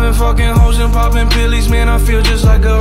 Been fucking hoes and popping pillies, man, I feel just like a